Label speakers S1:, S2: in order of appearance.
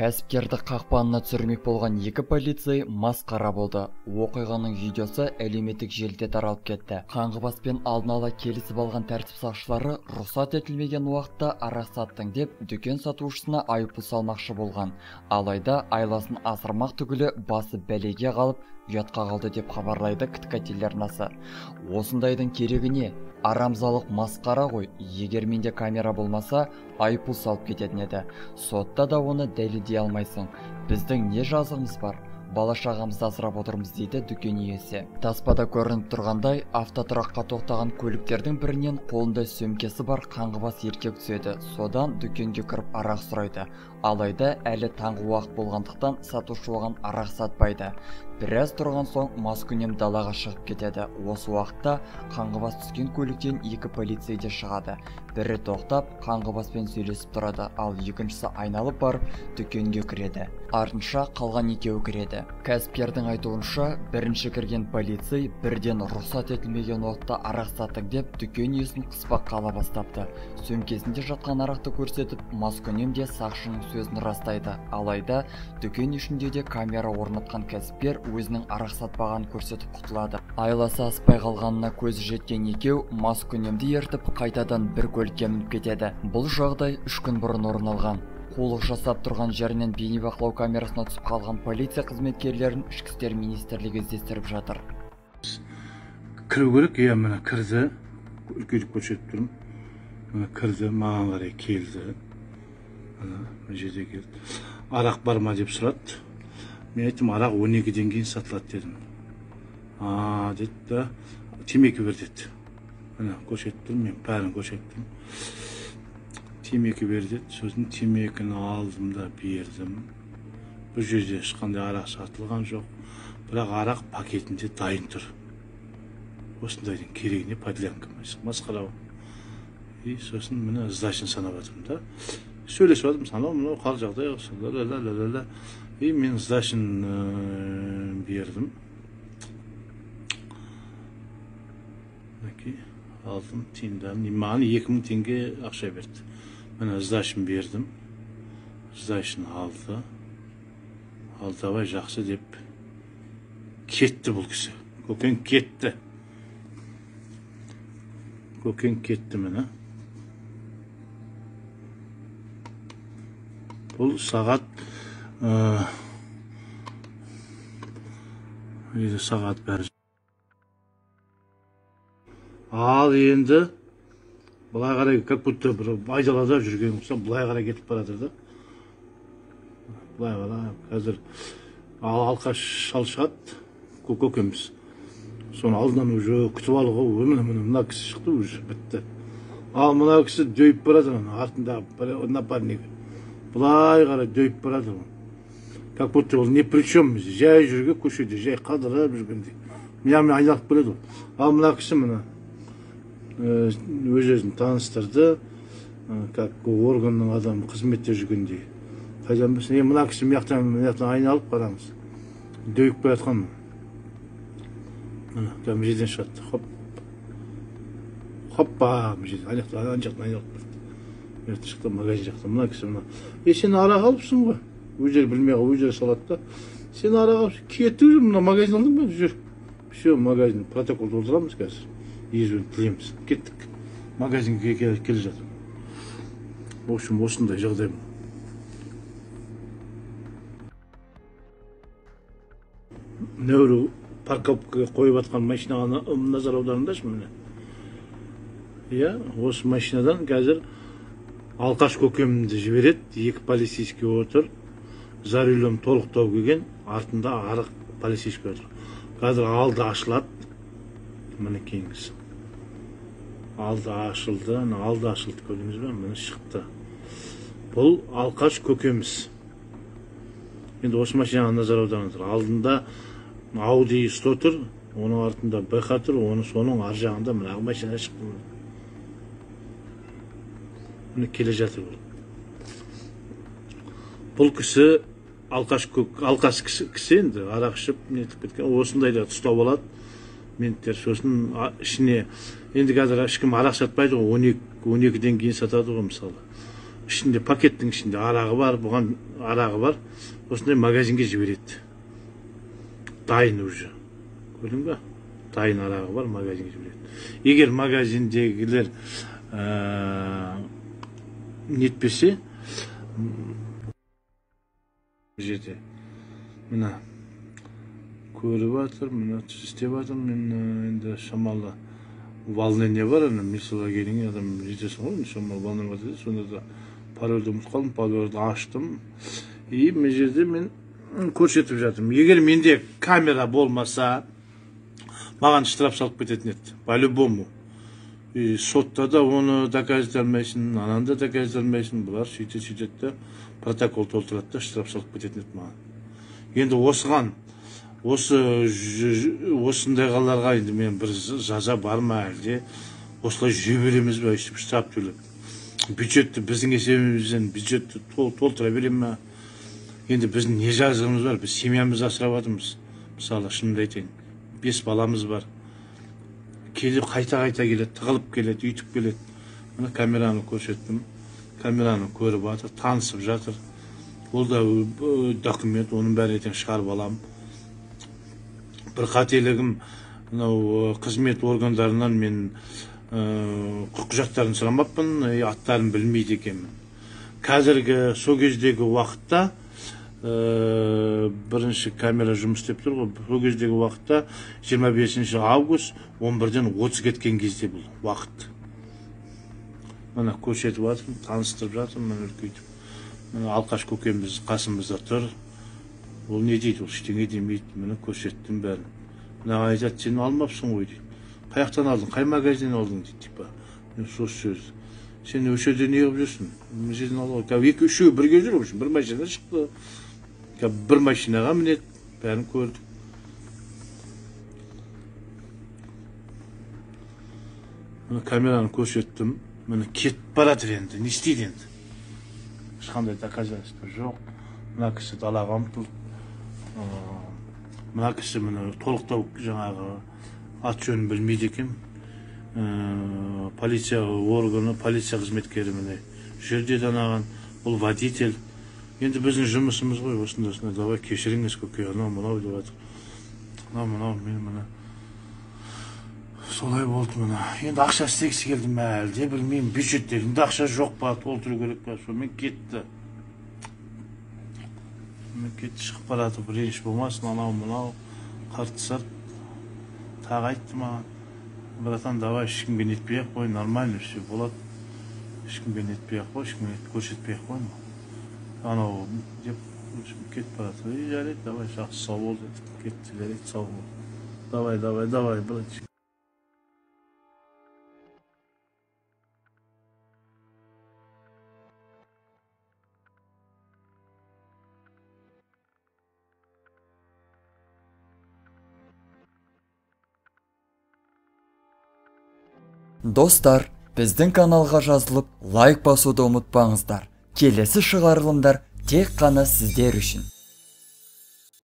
S1: кәсіпкерді қақпанына түсірмек болған екі полицей масқара болды. Оқиғаның видеосы әлеуметтік желіде таралып кетті. Қаңғыбаспен алдын ала келісіп алған тәртіп сақшылары рұқсат етілмеген уақытта арақ саттың деп дүкен сатушысына айыппұл салмақшы болған. Алайда айласын асырмақ түгілі басы бәлеге қалып ұятқа қалды деп хабарлайды ктк телеарнасы. Осындайдың керегі не? Арамзалық масқара ғой. Егер менде камера болмаса айыппұл салып кететін еді. Сотта да оны дәлелдей алмайсың. Біздің не жазығымыз бар? Бала шағамызды асырап отырмыз дейді дүкен иесі. Таспада көрініп тұрғандай автотұраққа тоқтаған көліктердің бірінен қолында сөмкесі бар қаңғыбас еркек түседі. Содан дүкенге кіріп арақ сұрайды. Алайда әлі таңғы уақыт болғандықтан сатушы оған арақ сатпайды. Біраз тұрған соң маскүнем далаға шығып кетеді. Осы уақытта қаңғыбас түскен көліктен екі полицей де шығады. Бірі тоқтап қаңғыбаспен сөйлесіп тұрады. Ал екіншісі айналып барып дүкенге кіреді. Артынша қалған екеуі кіреді. Кәсіпкердің айтуынша бірінші кірген полицей бірден рұқсат етілмеген уақытта арақ саттың деп дүкен иесін қыспаққа ала бастапты. Сөмкесінде жатқан арақты көрсетіп маскүнем де сақшының сөзін растайды. Алайда дүкен ішінде де камера орнатқан кәсіпкер өзінің арақ сатпағанын көрсетіп құтылады. Айласы аспай қалғанына көзі жеткен екеу маскүнемді ертіп қайтадан бір көлікке мініп кетеді. Бұл жағдай үш күн бұрын орын алған. Қулық жасап тұрған жерінен бейнебақылау камерасына түсіп қалған полиция қызметкерлерін ішкі істер министрлігі іздестіріп жатыр.
S2: Кіру керек иә міне кірді үлкейтіп көрсетіп тұрмын. Міне кірді маған қарай келді. Міне мына жерде келді. Арақ бар ма деп сұрады. Мен айттым арақ он екіден кейін сатылады дедім. А деді да темекі бер деді. Міне көрсетіп тұрмын мен бәрін көрсетіп тұрмын. Темекі бер деді сосын темекіні алдым да бердім бұл жерде ешқандай арақ сатылған жоқ бірақ арақ пакетінде дайын тұр осындайдың керегі не подлянка масқара и сосын міне сдачаны санап жатырмын да сөйлесіп жатырмын анау мынау қал жағдай и мен сдачын бердім мінекей алдым тиындарын маған екі мың теңге ақша берді міне сдачын бердім сдачын алды ал давай жақсы деп кетті бұл кісі. Көкең кетті. Көкең кетті міне. Бұл сағат үйде сағат бәрі. Ал енді былай қарай как будто бір айдалада жүрген ұқсап былай қарай кетіп бара жатыр да. Былай қарай қазір ал алқаш шал шығады көкеміз. Соны алдынан уже күтіп алуға міне міне мына кісі шықты уже бітті. Ал мына кісі дөйіп бара жатыр артындағы напарнигі былай қарай дөйіп бара жатыр как будто ол не при чем жай жүрген көшеде жай қадырып жүргендей. Мына айналып келеді ғой ал мына кісі міне өз өзін таныстырды. Как органның адамы қызметте жүргендей қайдан білсін е мына кісі мына жақтан мына жақтан айналып қараңыз дөйіп бара жатқан міне мына жерден шығады. Хоп. Хоппа мына жерден. Ана жақтан ана жақтан шықты магазин жақта. Мына кісі мына е сен арақ алыпсың ғой. Өздері білмей қалып өздері салады да. Сен арақ алып кетті уже мына магазин алдың ба? Жүр. Все магазин протокол толтырамыз қазір. Езуін тілейміз. Кеттік. Магазинге келе жатыр. В общем осындай жағдай мынау парковкаға қойып жатқан машинаға назар аударыңдаршы міне. Иә осы машинадан қазір алқаш көкемді жібереді екі полицейский отыр. За рулем толықтау келген артында арық полицейский отыр. Қазір алды ашылады. Мінекейіңіз алды ашылды алды ашылды көрдіңіз бе міне шықты бұл алқаш көкеміз енді осы машинаға назар аударыңыздар алдында ауди сто тұр оның артында бх тұр оның соның ар жағында мына машина шықты міне келе жатыр бұл кісі алқаш көк алқаш кісі енді арақ ішіп нетіп кеткен осындайда ұстап алады менттер сосын ішіне енді қазір ешкім арақ сатпайды ғой он екі он екіден кейін сатады ғой мысалы. Ішінде пакеттің ішінде арағы бар бұған арағы бар осындай магазинге жібереді. Дайын уже. Көрдің ба? Дайын арағы бар магазинге жібереді. Егер магазиндегілер ә, нетпесе жерде. Мына. Көріп жатыр істеп жатырмын мен ә, енді шамалы волнение бар ана мисалға келген адам жетесің ғой шамалы волноваться сонда да парольді ұмытып қалдым парольді аштым и мына жерде мен көрсетіп жатырмын егер менде камера болмаса маған штраф салып кететін еді по любому и сотта да оны доказать алмайсың ананы да доказать алмайсың бұлар сөйтеді сөйтеді да протокол толтырады да штраф салып кететін еді маған енді осыған осы осындайғаларға енді мен бір жаза бар ма әлде. Осылай жүре береміз ба өйстіп штраф төлеп. Бюджетті біздің есебімізден бюджетті толтыра бере ма? Енді біздің не жазығымыз бар? Біз семьямызды асырап жатырмыз. Мысалы шынымды айтайын. Бес баламыз бар. Кейде қайта қайта келеді тығылып келеді үйтіп келеді. Мына камераны көрсеттім. Камераны көріп жатыр танысып жатыр. Ол да документ оның бәрін ертең шығарып аламын. Бір қателігім мынау қызмет органдарынан мен құжаттарын сұрамаппын аттарын білмейді екенмін. Қазіргі сол кездегі уақытта бірінші камера жұмыс істеп тұр ғой. Сол кездегі уақытта 25 август 11-ден 30 кеткен кезде бұл уақыт. Мына көрсетіп жатырмын таныстырып жатырмын мына үлкейтіп алқаш көкеміз қасымызда тұр. Ол не дейді ол ештеңе демейді міне көрсеттім бәрін мынаған айтады сен алмапсың ғой дейді қай жақтан алдың қай магазиннен алдың дейді типа сол сөз сен осы жерде не қылып жүрсің мына жерден алып екі үшеуі бірге жүр в общем бір машина шықты бір машинаға мінеді бәрін көрдік міне камераны көрсеттім міне кетіп бара жатыр енді не істейді енді ешқандай доказательство жоқ мына кісі далаға ұмтылды мына кісі міне толықтау жаңағы ат жөнін білмейді екен. Полиция органы полиция қызметкері міне жерде анаған бұл водитель. Енді біздің жұмысымыз ғой осындай осындай давай кешіріңіз көке анау мынау деп жатыр мынау мынау мен міне солай болды міне. Енді ақша істегісі келді ме әлде білмеймін. Бюджеттерінде ақша жоқ па толтыру керек па сонымен кетті. Мемлекет шығып бара жатып реніш болмасын анау мынау қыртысады тағы айтты маған братан давай ешкімге нетпей ақ қой нормально все болады. Ешкімге нетпей ақ қой ешкімге көрсетпей ақ қой анау деп кетіп бара жатыр и жарайды давай жақсы сау бол деді. Кетті жарайды сау бол. Давай давай давай братчик
S1: достар біздің каналға жазылып лайк басуды ұмытпаңыздар. Келесі шығарылымдар тек қана сіздер үшін.